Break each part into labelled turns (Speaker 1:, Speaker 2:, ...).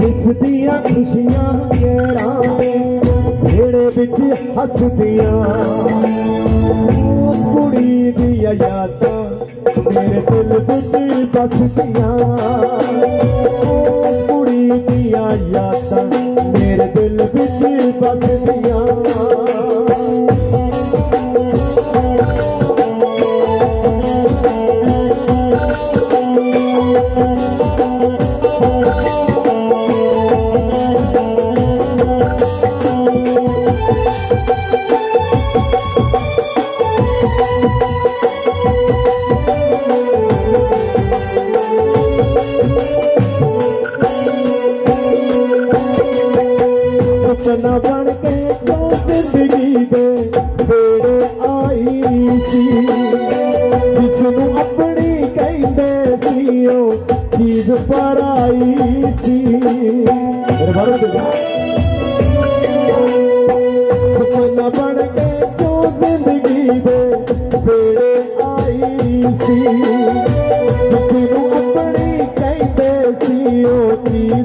Speaker 1: दिसदियाँ खुशियाँ घेरावे जेड़े बिच हसदियाँ। कुड़ी दिया यादां मेरे दिल बिच बसदियाँ। कुड़ी दिया सपना बन के जो ज़िंदगी दे बेड़े आई सी जिसनु अपनी कहते सी ओ चीज़ पर आई सी सपना बन के जो ज़िंदगी दे बेड़े आई सी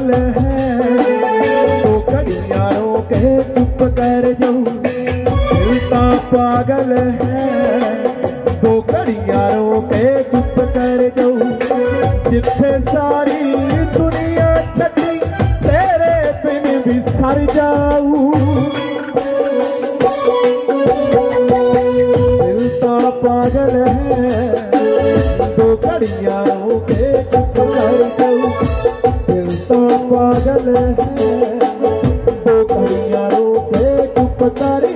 Speaker 1: पागल है। तो घड़ियाँ रो के चुप कर जाऊँ। ता पागल है। तो घड़ियाँ रो के चुप कर जाऊँ। जिथे सारी दुनिया छड़ी तेरे बिन भी सर जाऊँ। पागल है। तो घड़ियाँ पागल है। तो कन्या रोके कुपतर